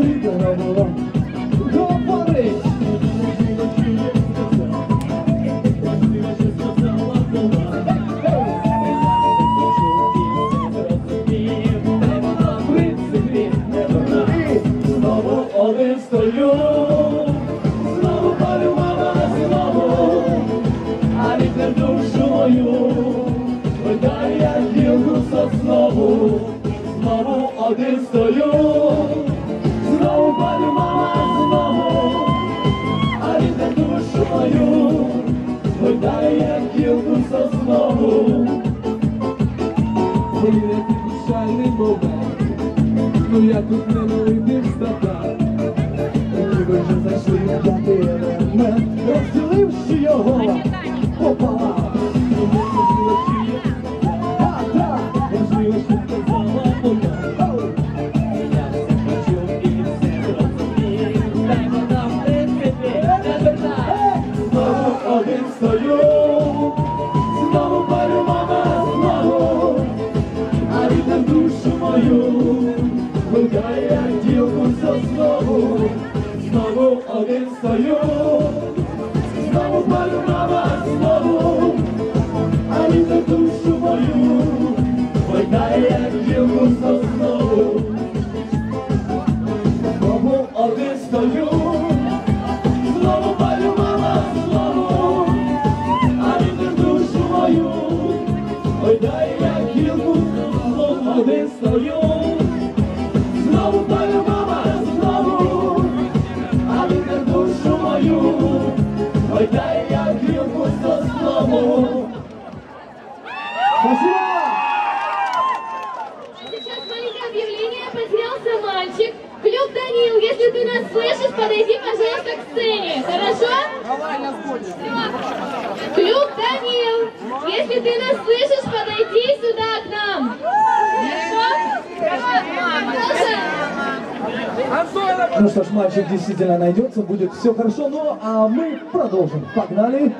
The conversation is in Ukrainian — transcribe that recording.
літера була до пори. Знову один стою, знову палю мама а вітер душу мою, видає гілку соснову, знову один стою. Ну я тут не вийти стата. Ніби вже зайшли в п'ятий елемент, розділивши його пополам. Гуляє як ділку соснову Знову один стою Знову палю мама знову. А вітер душу мою. Гуляє як ділку соснову Знову один стою Знову палю мама знову А вітер душу мою Ой, дай я гілку, знову. Один стою, Спасибо! Сейчас маленькое объявление. Потерялся мальчик. Клюк Данил, если ты нас слышишь, подойди, пожалуйста, к сцене. Хорошо? Клюк Данил, если ты нас слышишь, подойди сюда к нам. Хорошо? Ну что ж, мальчик действительно найдется, будет все хорошо, ну а мы продолжим. Погнали!